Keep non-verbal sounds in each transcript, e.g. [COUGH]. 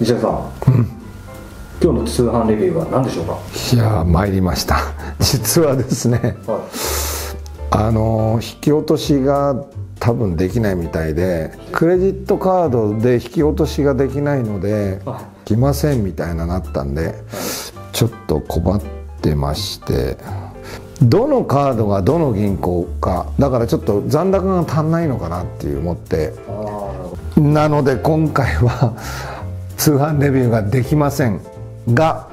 石田さん、今日の通販レビューは何でしょうか？いやー参りました。[LAUGHS] 実はですねはあのー引き落としが多分できないみたいでクレジットカードで引き落としができないのでは来ませんみたいななったんでちょっと困ってましてどのカードがどの銀行かだからちょっと残高が足んないのかなっていう思ってなので今回は通販レビューができませんが、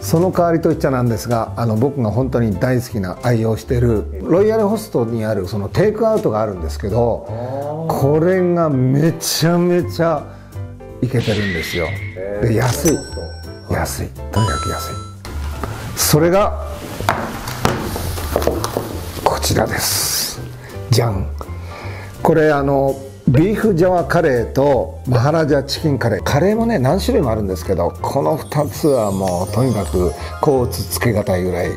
その代わりといっちゃなんですがあの僕が本当に大好きな愛用してるロイヤルホストにあるそのテイクアウトがあるんですけどこれがめちゃめちゃいけてるんですよ。で安い。はい安い。とにかく安い。それがこちらです。じゃんこれあのビーフジャワカレーとマハラジャチキンカレー。カレーもね何種類もあるんですけどこの2つはもうとにかく甲乙つけがたいぐらい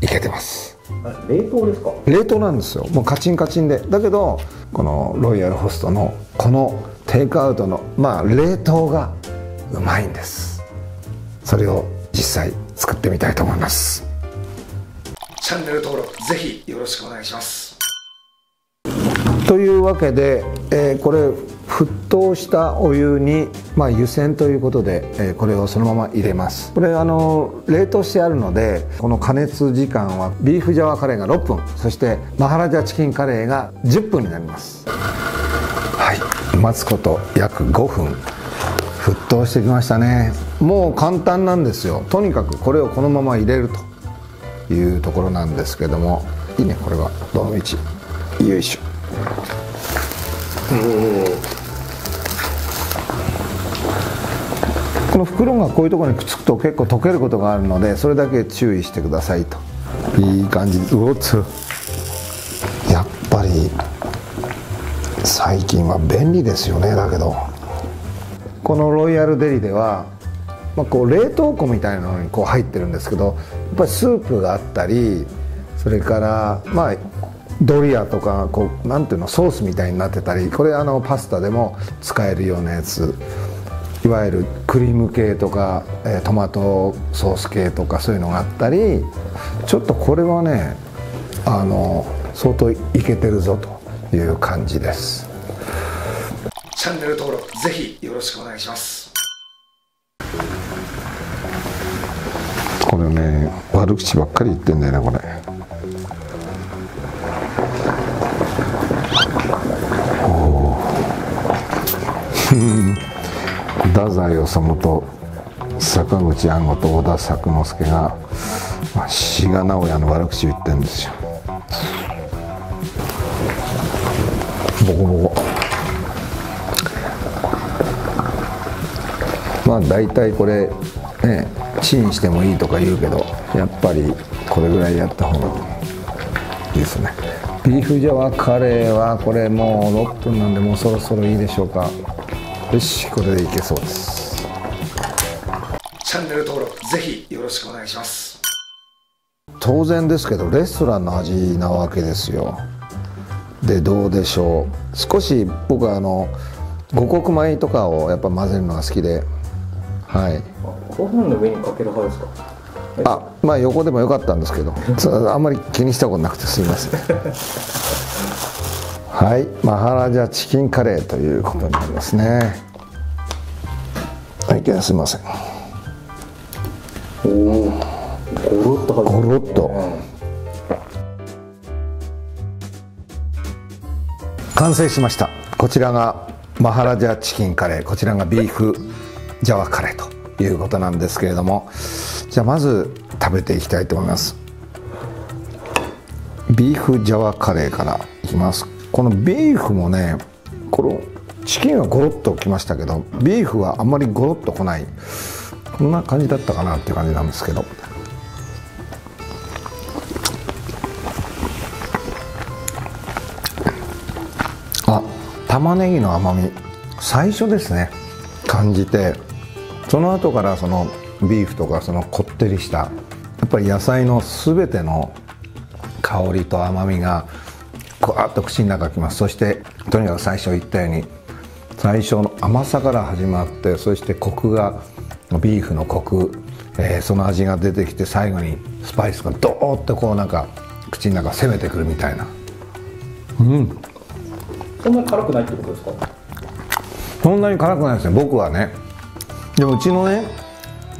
いけてます。あ冷凍ですか？冷凍なんですよ。もうカチンカチンで。だけどこのロイヤルホストのこのテイクアウトのまあ冷凍がうまいんです。それを実際作ってみたいと思います。チャンネル登録ぜひよろしくお願いしますというわけで、えーこれ沸騰したお湯に、まあ、湯煎ということで、えーこれをそのまま入れます。これあの冷凍してあるのでこの加熱時間はビーフジャワカレーが6分そしてマハラジャチキンカレーが10分になります。はい。待つこと約5分。沸騰してきましたね。もう簡単なんですよ。とにかくこれをこのまま入れると。いうところなんですけども。いいね。これは。どの1よいしょ。この袋がこういうところにくっつくと結構溶けることがあるのでそれだけ注意してくださいと。いい感じ。うおっつ。やっぱり最近は便利ですよねだけど。このロイヤルデリでは、まあ、こう冷凍庫みたいなのにこう入ってるんですけどやっぱりスープがあったりそれからまあドリアとかこうなんていうのソースみたいになってたりこれあのパスタでも使えるようなやつ。いわゆるクリーム系とか、えートマトソース系とかそういうのがあったりちょっとこれはねあの相当いけてるぞという感じですチャンネル登録ぜひよろしくお願いします。これね悪口ばっかり言ってんだよねこれ。[LAUGHS] 太宰治と坂口安吾と小田作之助が志賀直哉の悪口言ってるんですよ。ボコボコまあ大体これねチンしてもいいとか言うけどやっぱりこれぐらいやった方がいいですね。ビーフジャワカレーはこれもう6分なんでもうそろそろいいでしょうか。よしこれでいけそうです。チャンネル登録ぜひよろしくお願いします。当然ですけどレストランの味なわけですよ。でどうでしょう。少し僕はあの五穀米とかをやっぱ混ぜるのが好きで。はい。ご飯の上にかける派ですか？あまあ横でもよかったんですけど。あんまり気にしたことなくてすいませんはい。マハラジャチキンカレーということになりますね。はいすいません。おおゴロッと入ってゴロッと。完成しました。こちらがマハラジャチキンカレー。こちらがビーフジャワカレーということなんですけれども。じゃあまず食べていきたいと思います。ビーフジャワカレーからいきますこのビーフもねこのチキンはゴロッときましたけどビーフはあんまりゴロッとこない。こんな感じだったかなっていう感じなんですけど。あ玉ねぎの甘み。最初ですね。感じて。その後からそのビーフとかそのこってりしたやっぱり野菜の全ての香りと甘みがぐわっと口の中きます。そしてとにかく最初言ったように最初の甘さから始まってそしてコクがビーフのコク、えー、その味が出てきて最後にスパイスがドーッとこうなんか口の中攻めてくるみたいな。うん。そんなに辛くないってことですか？そんなに辛くないですね。僕はねでもうちのね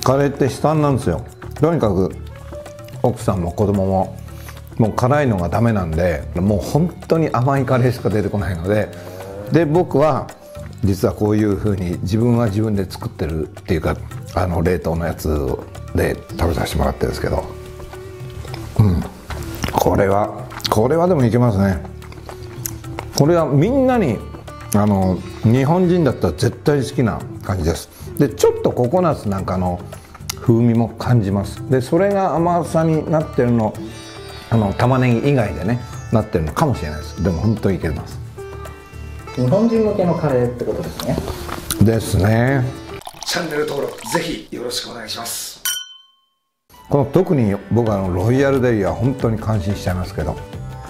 カレーって悲惨なんですよ。とにかく奥さんも子供ももう辛いのがダメなんでもう本当に甘いカレーしか出てこないのでで僕は実はこういうふうに自分は自分で作ってるっていうかあの冷凍のやつで食べさせてもらってるんですけどうん。これはこれはでもいけますね。これはみんなにあの日本人だったら絶対好きな感じです。でちょっとココナッツなんかの風味も感じます。でそれが甘さになってるのあの玉ねぎ以外でねなってるのかもしれないです。でも本当にいけます。日本人向けのカレーってことですね。ですね。チャンネル登録ぜひよろしくお願いします。この特に僕はあのロイヤルデリは本当に感心しちゃいますけど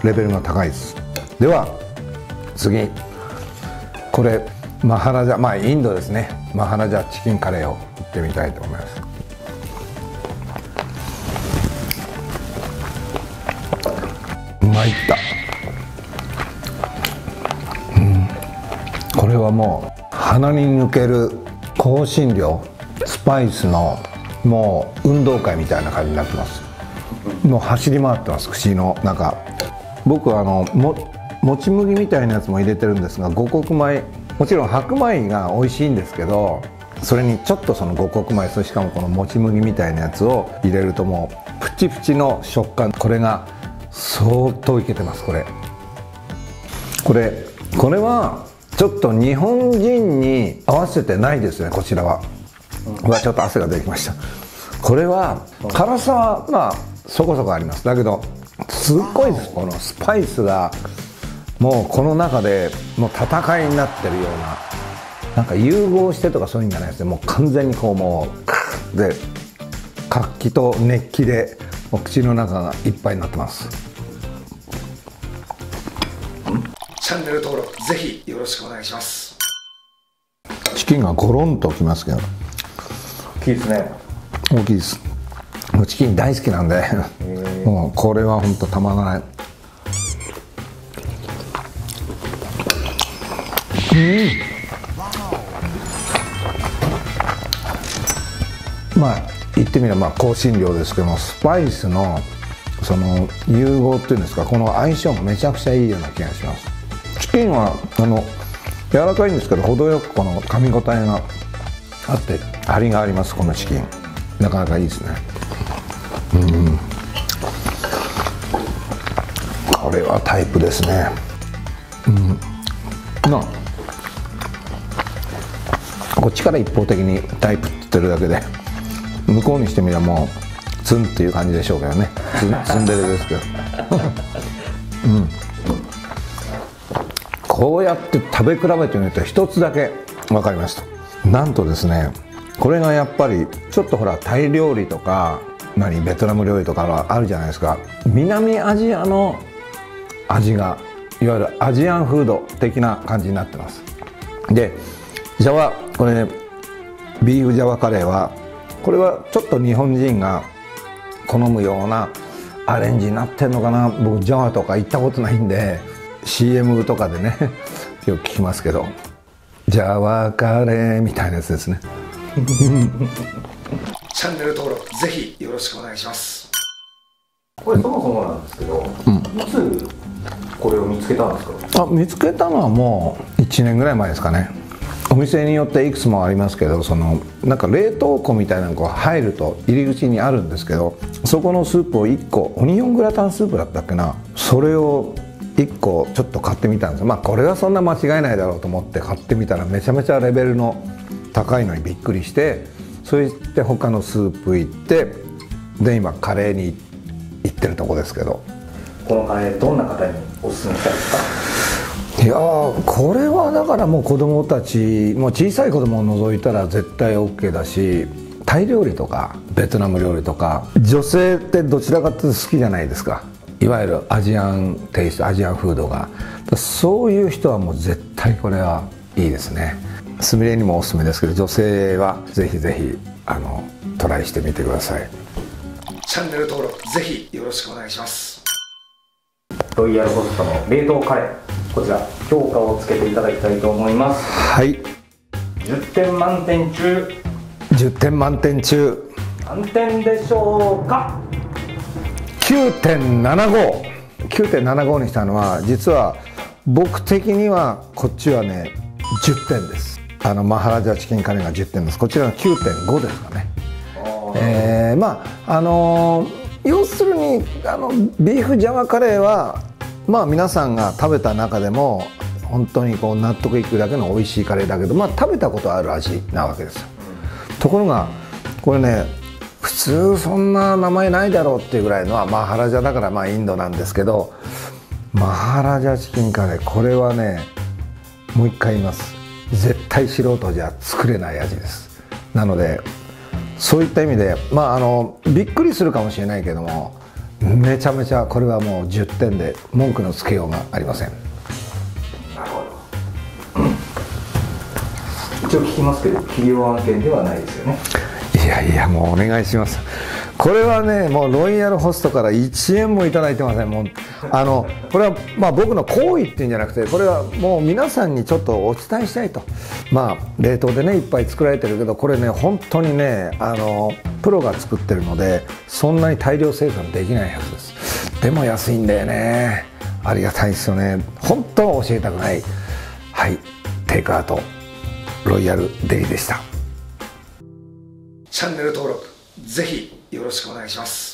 レベルが高いです。では次。これマハラジャまあインドですね。マハラジャチキンカレーをいってみたいと思いますうまいった。うん。これはもう鼻に抜ける香辛料スパイスのもう運動会みたいな感じになってます。もう走り回ってます口の中。僕はあのももち麦みたいなやつも入れてるんですが五穀米もちろん白米が美味しいんですけどそれにちょっとその五穀米そしかもこのもち麦みたいなやつを入れるともうプチプチの食感これが相当いけてますこれ。これこれはちょっと日本人に合わせてないですねこちらは、うわちょっと汗が出てきました。これは辛さはまあそこそこあります。だけどすっごいですこのスパイスがもうこの中でもう戦いになってるようななんか融合してとかそういうんじゃないですね。もう完全にこうもうクッで活気と熱気でもう口の中がいっぱいになってます。チャンネル登録ぜひよろしくお願いします。チキンがゴロンときますけど。大きいですね。大きいです。もうチキン大好きなんで。もうこれは本当たまらない。うん。まあ言ってみればまあ香辛料ですけどもスパイスのその融合っていうんですかこの相性がめちゃくちゃいいような気がします。チキンはあの柔らかいんですけど程よくこの噛み応えがあって張りがありますこのチキン。なかなかいいですね。うん。これはタイプですね。うん。なこっちから一方的にタイプって言ってるだけで。向こうにしてみればもうツンっていう感じでしょうけどね。ツンツンデレですけど。うん。こうやって食べ比べてみると一つだけ分かりましたなんとですねこれがやっぱりちょっとほらタイ料理とか何ベトナム料理とかあるじゃないですか。南アジアの味がいわゆるアジアンフード的な感じになってます。でジャワこれねビーフジャワカレーはこれはちょっと日本人が好むようなアレンジになってんのかな僕ジャワとか行ったことないんで CM とかでね [LAUGHS] よく聞きますけど。ジャワカレーみたいなやつですね。[LAUGHS] チャンネル登録ぜひよろしくお願いします。これそもそもなんですけど、いつこれを見つけたんですか？あ見つけたのはもう1年ぐらい前ですかねお店によっていくつもありますけどそのなんか冷凍庫みたいなのが入ると入り口にあるんですけどそこのスープを1個オニオングラタンスープだったっけなそれを1個ちょっと買ってみたんですまあこれはそんな間違いないだろうと思って買ってみたらめちゃめちゃレベルの高いのにびっくりしてそして他のスープ行ってで今カレーに行ってるとこですけど。このカレーどんな方におすすめしたいですか？いやーこれはだからもう子供たちもう小さい子供を除いたら絶対 OK だしタイ料理とかベトナム料理とか女性ってどちらかっていうと好きじゃないですか。いわゆるアジアンテイストアジアンフードが。そういう人はもう絶対これはいいですね。すみれにもおすすめですけど女性はぜひぜひあのトライしてみてください。チャンネル登録ぜひよろしくお願いします。ロイヤルホストの冷凍カレーこちら評価をつけていただきたいと思います。はい。10点満点中。10点満点中。何点でしょうか？9.75 9.75にしたのは実は僕的にはこっちはね10点です。あのマハラジャチキンカレーが10点です。こちらが9.5ですかね。えー、まああのー、要するにあのビーフジャワカレーはまあ皆さんが食べた中でも本当にこう納得いくだけの美味しいカレーだけどまあ食べたことある味なわけですよ、ところがこれね普通そんな名前ないだろうっていうぐらいのはマハラジャだからまあインドなんですけどマハラジャチキンカレーこれはねもう一回言います。絶対素人じゃ作れない味です。なのでそういった意味でまああのびっくりするかもしれないけどもめちゃめちゃこれはもう10点で文句のつけようがありません。なるほど、一応聞きますけど企業案件ではないですよね。いやいやもうお願いしますこれはねもうロイヤルホストから1円も頂いてません。もうあのこれはまあ僕の行為っていうんじゃなくてこれはもう皆さんにちょっとお伝えしたいと。まあ冷凍でねいっぱい作られてるけどこれね本当にねあのプロが作ってるのでそんなに大量生産できないはずです。でも安いんだよね。ありがたいですよね。本当教えたくない。はい。テイクアウト。ロイヤルデリでした。チャンネル登録ぜひ。よろしくお願いします。